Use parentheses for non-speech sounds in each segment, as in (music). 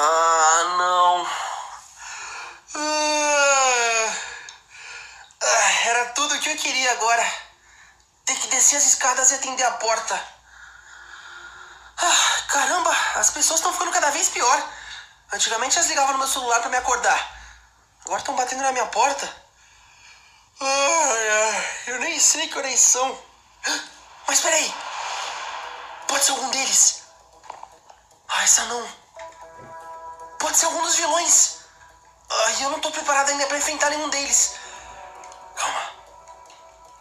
Ah, não. Ah, ah, era tudo o que eu queria agora. Ter que descer as escadas e atender a porta. Ah, caramba, as pessoas estão ficando cada vez pior. Antigamente elas ligavam no meu celular para me acordar. Agora estão batendo na minha porta. Eu nem sei que horas são. Mas peraí! Pode ser algum deles! Ah, essa não! Pode ser algum dos vilões. Ai, eu não tô preparado ainda para enfrentar nenhum deles. Calma.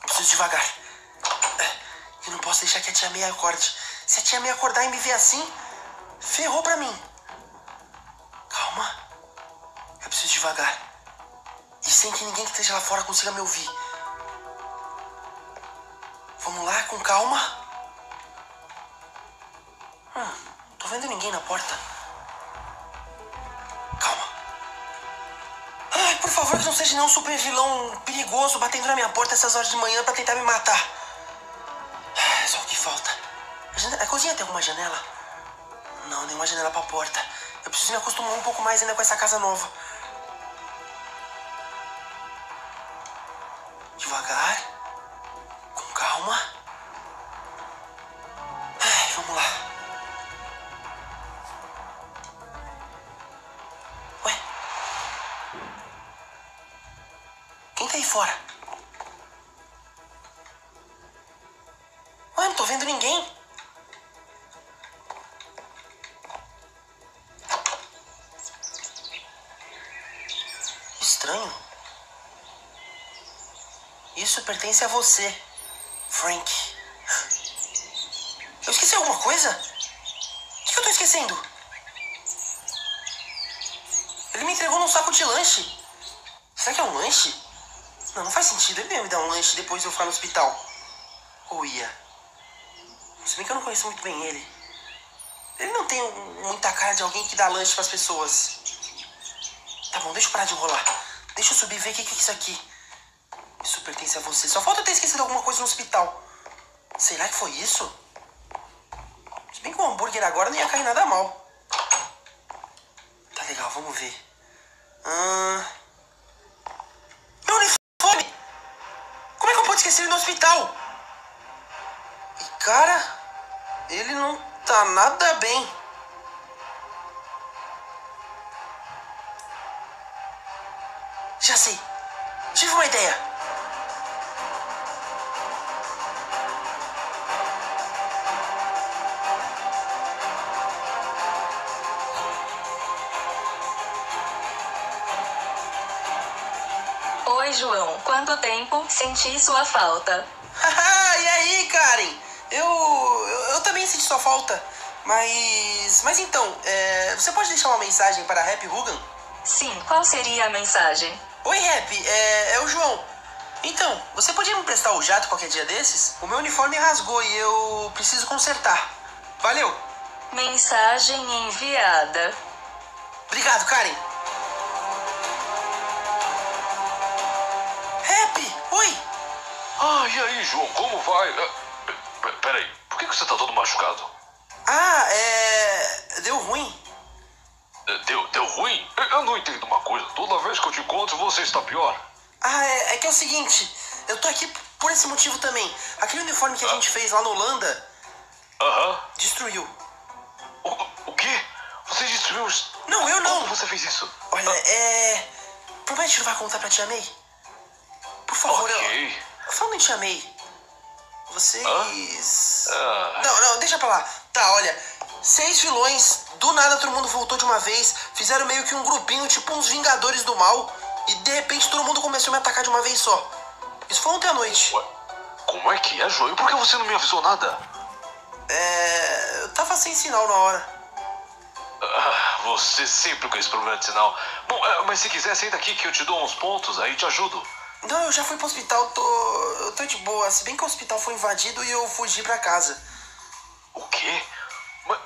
Preciso devagar. Eu não posso deixar que a tia May acorde. Se a tia May acordar e me ver assim, ferrou pra mim. Calma. Eu preciso devagar. E sem que ninguém que esteja lá fora consiga me ouvir. Vamos lá, com calma. Hum, não tô vendo ninguém na porta. Por favor, que não seja nenhum super vilão perigoso batendo na minha porta essas horas de manhã pra tentar me matar. Ai, Só o que falta. A, jane- a cozinha tem alguma janela? Não, nenhuma janela pra porta. Eu preciso me acostumar um pouco mais ainda com essa casa nova. Devagar. Com calma. Ai, vamos lá. Ué? Quem tá aí fora? Ué, não tô vendo ninguém. Estranho. Isso pertence a você, Frank. Eu esqueci alguma coisa? O que eu tô esquecendo? Ele me entregou num saco de lanche. Será que é um lanche? Não, não faz sentido. Ele ia me dar um lanche depois de eu ficar no hospital. Ou ia? Se bem que eu não conheço muito bem ele. Ele não tem muita cara de alguém que dá lanche pras pessoas. Tá bom, deixa eu parar de enrolar. Deixa eu subir e ver o que que é isso aqui. Isso pertence a você. Só falta eu ter esquecido alguma coisa no hospital. Será que foi isso? Se bem que o hambúrguer agora não ia cair nada mal. Tá legal, vamos ver. Ahn... Ele no hospital? E cara, ele não tá nada bem. Já sei. Tive uma ideia. Oi, João. Quanto tempo? Senti sua falta. Haha, (laughs) e aí, Karen? Eu, eu, eu também senti sua falta. Mas. Mas então, é, você pode deixar uma mensagem para a Happy Hugan? Sim, qual seria a mensagem? Oi, Happy, é, é o João. Então, você podia me emprestar o jato qualquer dia desses? O meu uniforme rasgou e eu preciso consertar. Valeu! Mensagem enviada. Obrigado, Karen. Ah, e aí, João, como vai? Ah, Peraí, por que você tá todo machucado? Ah, é. Deu ruim. Eh, Deu, deu ruim? Eu- não entendo uma coisa. Toda vez que eu te encontro, você está pior. Ah, é, é que é o seguinte, eu tô aqui por esse motivo também. Aquele uniforme que a gente fez lá na Holanda Aham. destruiu. O, o quê? Você destruiu os... Não, eu não. Como você fez isso? Olha, é. Promete que não vai contar pra tia May? Por favor, Ok. eu. Falando em tia May. Vocês. Ah. Não, não, deixa pra lá. Tá, olha. Seis vilões, do nada todo mundo voltou de uma vez. Fizeram meio que um grupinho, tipo uns Vingadores do Mal. E de repente todo mundo começou a me atacar de uma vez só. Isso foi ontem à noite. Ué, como é que é, João? E por que você não me avisou nada? É. Eu tava sem sinal na hora. Ah, você sempre com esse problema de sinal. Bom, eh, mas se quiser, senta aqui que eu te dou uns pontos, aí te ajudo. Não, eu já fui pro hospital, tô. Eu tô de boa. Se bem que o hospital foi invadido e eu fugi pra casa. O quê? Mas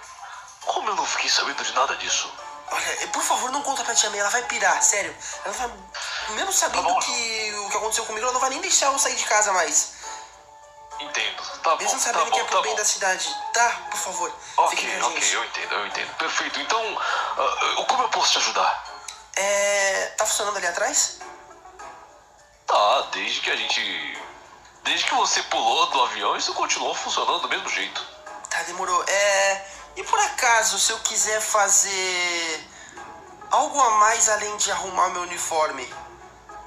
como eu não fiquei sabendo de nada disso? Olha, por favor, não conta pra tia May, ela vai pirar, sério. Ela vai. Mesmo sabendo Tá que o que aconteceu comigo, ela não vai nem deixar eu sair de casa mais. Entendo. Tá bom, Mesmo tá sabendo bom, que é pro tá bem bom. da cidade. Tá, por favor. Ok, ok, eu entendo, eu entendo. Perfeito. Então, ah, como eu posso te ajudar? É. Tá funcionando ali atrás? Desde que a gente Desde que você pulou do avião, isso continuou funcionando do mesmo jeito. Tá, demorou. É. E por acaso, se eu quiser fazer algo a mais além de arrumar meu uniforme?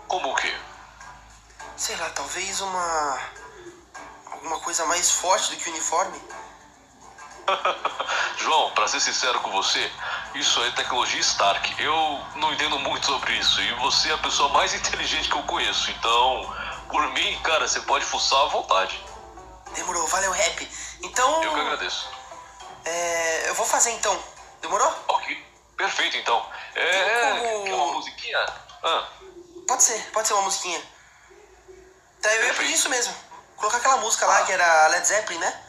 Como o quê? Sei lá, talvez uma. alguma coisa mais forte do que o uniforme? (laughs) João, pra ser sincero com você, isso é tecnologia Stark. Eu não entendo muito sobre isso e você é a pessoa mais (laughs) inteligente que eu conheço. Então, por mim, cara, você pode fuçar à vontade. Demorou, valeu, rap. Então. Eu que agradeço. É. Eu vou fazer então. Demorou? Ok, perfeito então. É. Como- Quer uma musiquinha? Ah, Pode ser, pode ser uma musiquinha. Tá, eu ia pedir isso mesmo. Colocar aquela música lá que era Led Zeppelin, né?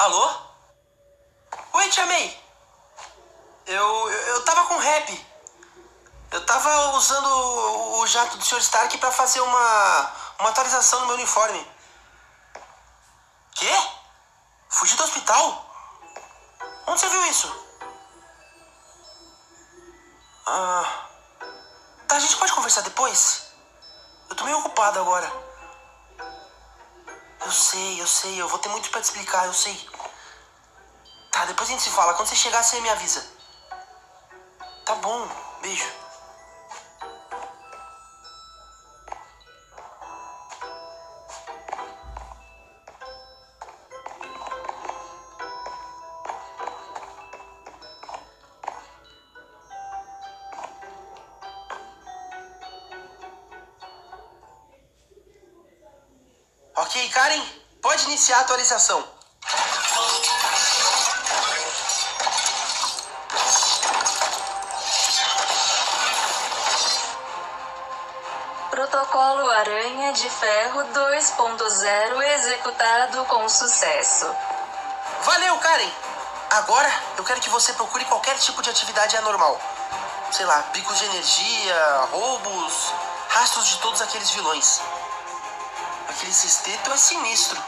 Alô? Oi, Tia May. Eu, eu, eu tava com rap. Eu tava usando o, jato do Sr. Stark pra fazer uma, uma atualização no meu uniforme. Quê? Fugir do hospital? Onde você viu isso? Ah. Tá, a gente pode conversar depois? Eu tô meio ocupado agora. Eu sei, eu sei, eu vou ter muito pra te explicar, eu sei. Tá, depois a gente se fala. Quando você chegar, você me avisa. Tá bom, beijo. Ok, Karen? Pode iniciar a atualização. Protocolo Aranha de Ferro 2.0 executado com sucesso. Valeu, Karen! Agora eu quero que você procure qualquer tipo de atividade anormal. Sei lá, picos de energia, roubos, rastros de todos aqueles vilões. Aquele sexteto é sinistro.